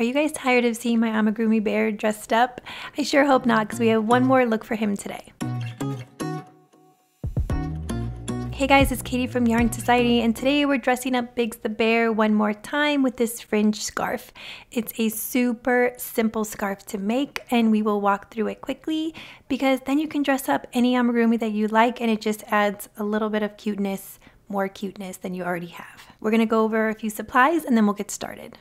Are you guys tired of seeing my amigurumi bear dressed up? I sure hope not because we have one more look for him today. Hey guys, it's Katie from Yarn Society and today we're dressing up Briggs the Bear one more time with this fringe scarf. It's a super simple scarf to make and we will walk through it quickly because then you can dress up any amigurumi that you like and it just adds a little bit of cuteness, more cuteness than you already have. We're to go over a few supplies and then we'll get started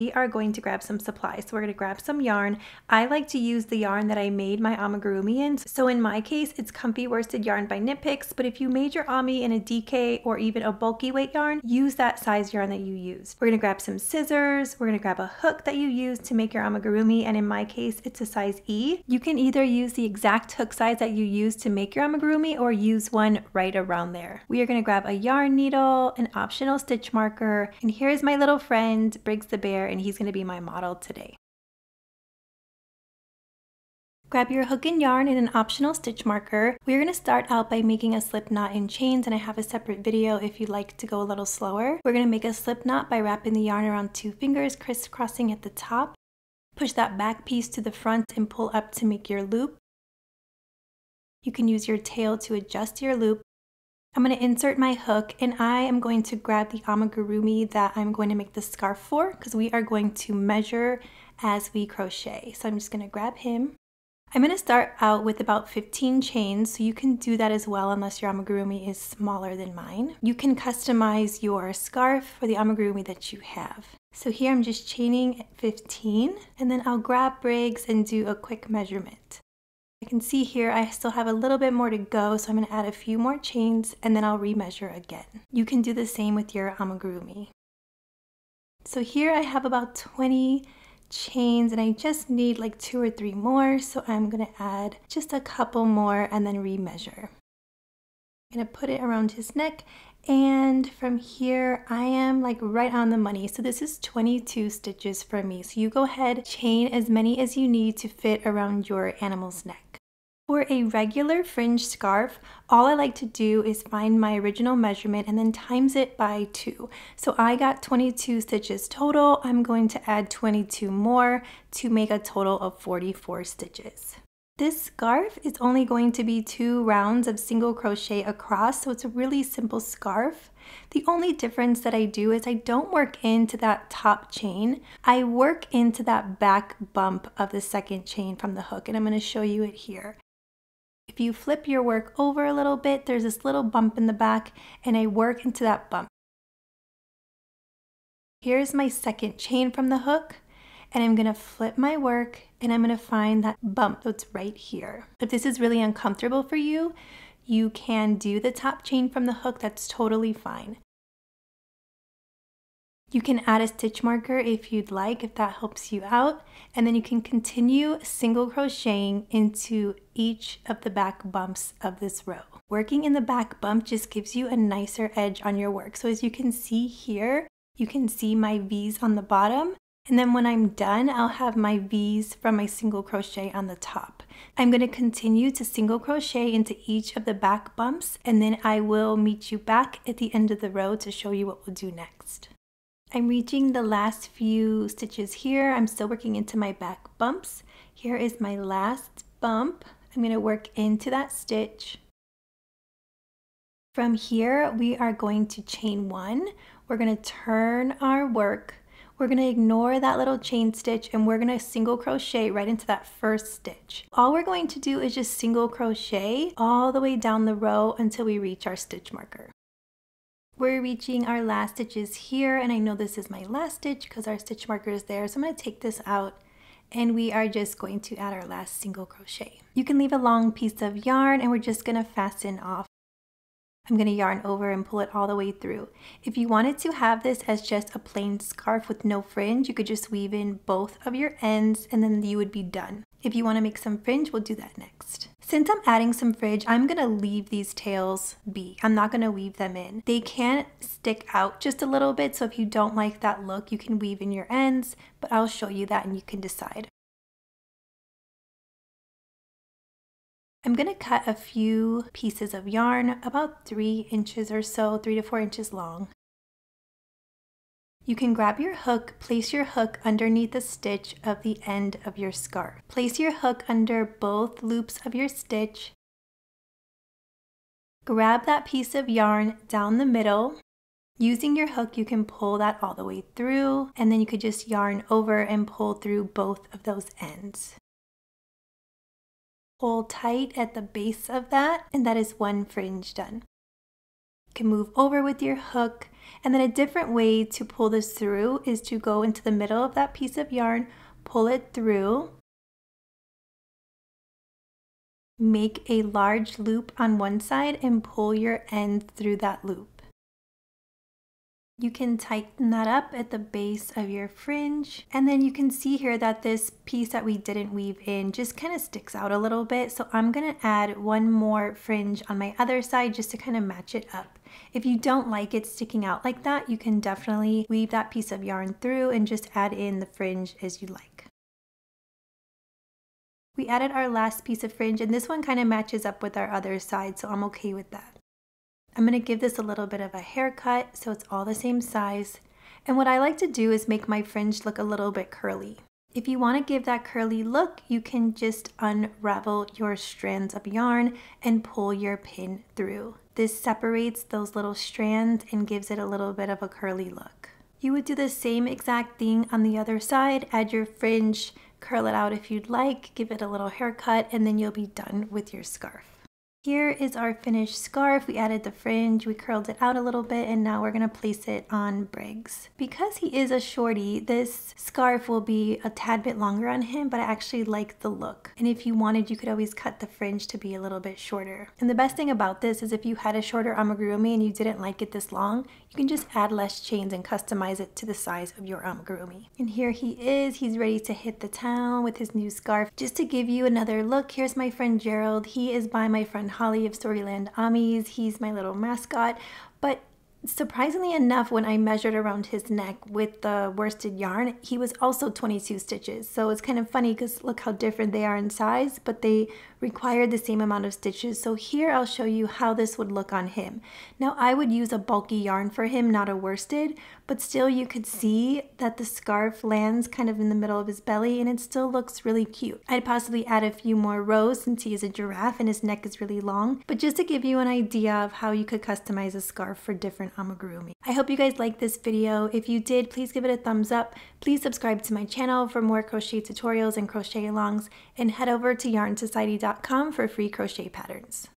we are going to grab some supplies. So we're going to grab some yarn. I like to use the yarn that I made my amigurumi in. So in my case, it's comfy worsted yarn by Knit Picks, but if you made your ami in a DK or even a bulky weight yarn, use that size yarn that you used. We're going to grab some scissors. We're going to grab a hook that you use to make your amigurumi, and in my case, it's a size E. You can either use the exact hook size that you use to make your amigurumi or use one right around there. We are going to grab a yarn needle, an optional stitch marker, and here's my little friend, Briggs the Bear, and he's going to be my model today. Grab your hook and yarn and an optional stitch marker. We're going to start out by making a slip knot in chains and I have a separate video if you'd like to go a little slower. We're going to make a slip knot by wrapping the yarn around two fingers, crisscrossing at the top. Push that back piece to the front and pull up to make your loop. You can use your tail to adjust your loop I'm going to insert my hook and I am going to grab the amigurumi that I'm going to make the scarf for because we are going to measure as we crochet. So I'm just going to grab him. I'm going to start out with about 15 chains, so you can do that as well unless your amigurumi is smaller than mine. You can customize your scarf for the amigurumi that you have. So here I'm just chaining 15 and then I'll grab Briggs and do a quick measurement. I can see here I still have a little bit more to go, so I'm going to add a few more chains and then I'll remeasure again. You can do the same with your amigurumi. So here I have about 20 chains and I just need like two or three more, so I'm going to add just a couple more and then remeasure. I'm going to put it around his neck and from here I am like right on the money so this is 22 stitches for me so you go ahead chain as many as you need to fit around your animal's neck for a regular fringe scarf, all I like to do is find my original measurement and then times it by two. So I got 22 stitches total. I'm going to add 22 more to make a total of 44 stitches. This scarf is only going to be two rounds of single crochet across, so it's a really simple scarf. The only difference that I do is I don't work into that top chain. I work into that back bump of the second chain from the hook, and I'm going to show you it here. If you flip your work over a little bit, there's this little bump in the back and I work into that bump. Here's my second chain from the hook and I'm gonna flip my work and I'm gonna find that bump that's right here. If this is really uncomfortable for you, you can do the top chain from the hook, that's totally fine. You can add a stitch marker if you'd like, if that helps you out. And then you can continue single crocheting into each of the back bumps of this row. Working in the back bump just gives you a nicer edge on your work. So as you can see here, you can see my V's on the bottom. And then when I'm done, I'll have my V's from my single crochet on the top. I'm going to continue to single crochet into each of the back bumps and then I will meet you back at the end of the row to show you what we'll do next. I'm reaching the last few stitches here. I'm still working into my back bumps. Here is my last bump. I'm going to work into that stitch. From here, we are going to chain one. We're going to turn our work. We're going to ignore that little chain stitch and we're going to single crochet right into that first stitch. All we're going to do is just single crochet all the way down the row until we reach our stitch marker. We're reaching our last stitches here and I know this is my last stitch because our stitch marker is there. So I'm going to take this out and we are just going to add our last single crochet. You can leave a long piece of yarn and we're just going to fasten off. I'm going to yarn over and pull it all the way through. If you wanted to have this as just a plain scarf with no fringe, you could just weave in both of your ends and then you would be done. If you want to make some fringe, we'll do that next. Since I'm adding some fringe, I'm to leave these tails be. I'm not to weave them in. They can stick out just a little bit, so if you don't like that look, you can weave in your ends, but I'll show you that and you can decide. I'm going to cut a few pieces of yarn, about three inches or so, three to four inches long. You can grab your hook, place your hook underneath the stitch of the end of your scarf. Place your hook under both loops of your stitch. Grab that piece of yarn down the middle. Using your hook, you can pull that all the way through, and then you could just yarn over and pull through both of those ends. Pull tight at the base of that, and that is one fringe done. Can move over with your hook and then a different way to pull this through is to go into the middle of that piece of yarn, pull it through, make a large loop on one side and pull your end through that loop. You can tighten that up at the base of your fringe. And then you can see here that this piece that we didn't weave in just kind of sticks out a little bit. So I'm gonna add one more fringe on my other side just to kind of match it up. If you don't like it sticking out like that, you can definitely weave that piece of yarn through and just add in the fringe as you like. We added our last piece of fringe and this one kind of matches up with our other side, so I'm okay with that. I'm going to give this a little bit of a haircut so it's all the same size. And what I like to do is make my fringe look a little bit curly. If you want to give that curly look, you can just unravel your strands of yarn and pull your pin through. This separates those little strands and gives it a little bit of a curly look. You would do the same exact thing on the other side, add your fringe, curl it out if you'd like, give it a little haircut, and then you'll be done with your scarf. Here is our finished scarf. We added the fringe, we curled it out a little bit, and now we're gonna place it on Briggs. Because he is a shorty, this scarf will be a tad bit longer on him, but I actually like the look. And if you wanted, you could always cut the fringe to be a little bit shorter. And the best thing about this is if you had a shorter amigurumi and you didn't like it this long, you can just add less chains and customize it to the size of your amigurumi. And here he is, he's ready to hit the town with his new scarf. Just to give you another look, here's my friend Gerald. He is by my friend Holly of Storyland Amis. He's my little mascot. But surprisingly enough, when I measured around his neck with the worsted yarn, he was also 22 stitches. So it's kind of funny because look how different they are in size, but they required the same amount of stitches. So here I'll show you how this would look on him. Now I would use a bulky yarn for him, not a worsted, but still you could see that the scarf lands kind of in the middle of his belly and it still looks really cute. I'd possibly add a few more rows since he is a giraffe and his neck is really long, but just to give you an idea of how you could customize a scarf for different amigurumi. I hope you guys liked this video. If you did, please give it a thumbs up. Please subscribe to my channel for more crochet tutorials and crochet alongs and head over to yarnsociety.com for free crochet patterns.